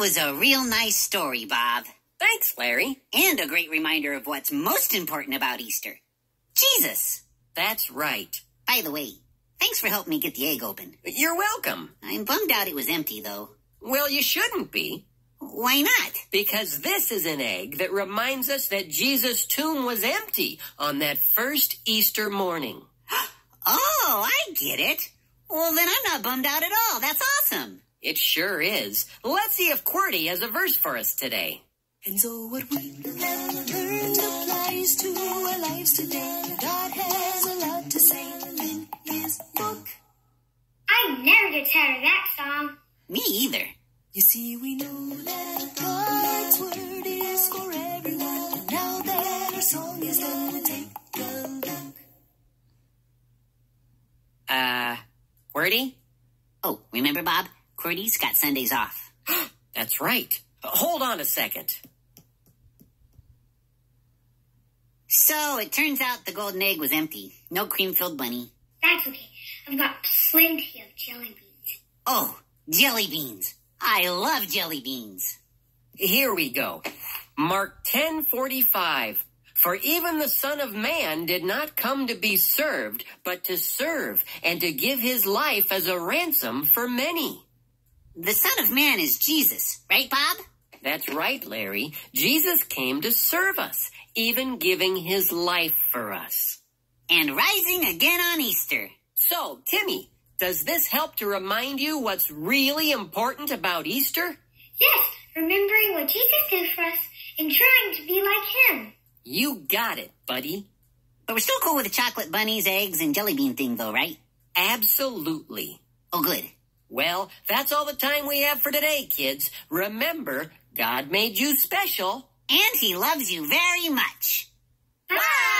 was a real nice story, Bob. Thanks, Larry. And a great reminder of what's most important about Easter Jesus. That's right. By the way, thanks for helping me get the egg open. You're welcome. I'm bummed out it was empty, though. Well, you shouldn't be. Why not? Because this is an egg that reminds us that Jesus' tomb was empty on that first Easter morning. Oh, I get it. Well, then I'm not bummed out at all. That's awesome. It sure is. Let's see if QWERTY has a verse for us today. And so what we have learned applies to our lives today. God has a lot to say in his book. I never get tired of that song. Me either. You see, we know that God's word is for everyone. Now that our song is done, take a look. Uh, QWERTY? Oh, remember, Bob? QWERTY's got Sundays off. That's right. Hold on a second. So it turns out the golden egg was empty. No cream filled bunny. That's okay. I've got plenty of jelly beans. Oh, jelly beans. I love jelly beans. Here we go. Mark 10:45. For even the Son of Man did not come to be served, but to serve and to give his life as a ransom for many. The Son of Man is Jesus, right, Bob? That's right, Larry. Jesus came to serve us, even giving his life for us. And rising again on Easter. So, Timmy, does this help to remind you what's really important about Easter? Yes, remembering what Jesus did for us and trying to be like him. You got it, buddy. But we're still cool with the chocolate bunnies, eggs, and jelly bean thing, though, right? Absolutely. Oh, good. Well, that's all the time we have for today, kids. Remember, God made you special. And he loves you very much. Bye!